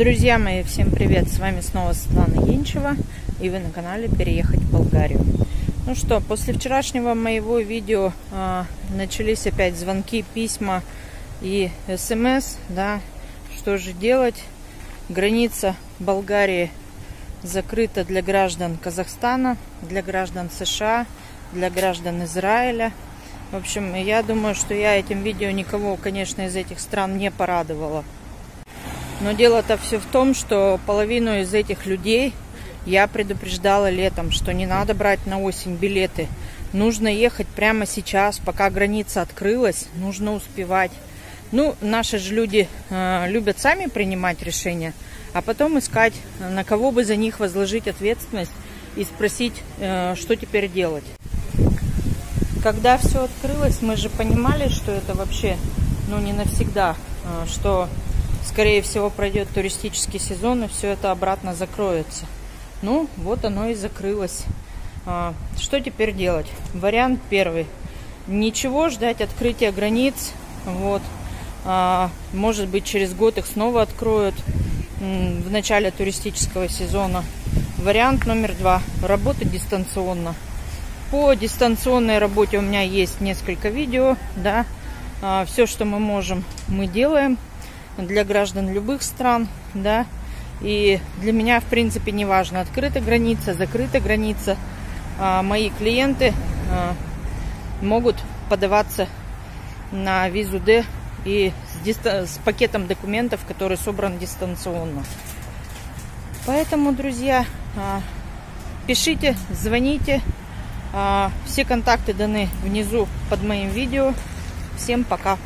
Друзья мои, всем привет! С вами снова Светлана Янчева, и вы на канале «Переехать в Болгарию». Ну что, после вчерашнего моего видео э, начались опять звонки, письма и смс, да, что же делать? Граница Болгарии закрыта для граждан Казахстана, для граждан США, для граждан Израиля. В общем, я думаю, что я этим видео никого, конечно, из этих стран не порадовала. Но дело-то все в том, что половину из этих людей я предупреждала летом, что не надо брать на осень билеты. Нужно ехать прямо сейчас, пока граница открылась, нужно успевать. Ну, наши же люди э, любят сами принимать решения, а потом искать, на кого бы за них возложить ответственность и спросить, э, что теперь делать. Когда все открылось, мы же понимали, что это вообще ну, не навсегда, э, что скорее всего, пройдет туристический сезон, и все это обратно закроется. Ну, вот оно и закрылось. А, что теперь делать? Вариант первый. Ничего, ждать открытия границ. Вот. А, может быть, через год их снова откроют в начале туристического сезона. Вариант номер два. Работать дистанционно. По дистанционной работе у меня есть несколько видео. Да. А, все, что мы можем, мы делаем для граждан любых стран, да, и для меня, в принципе, не важно, открыта граница, закрыта граница. А, мои клиенты а, могут подаваться на визу D и с, с пакетом документов, который собран дистанционно. Поэтому, друзья, а, пишите, звоните. А, все контакты даны внизу под моим видео. Всем пока!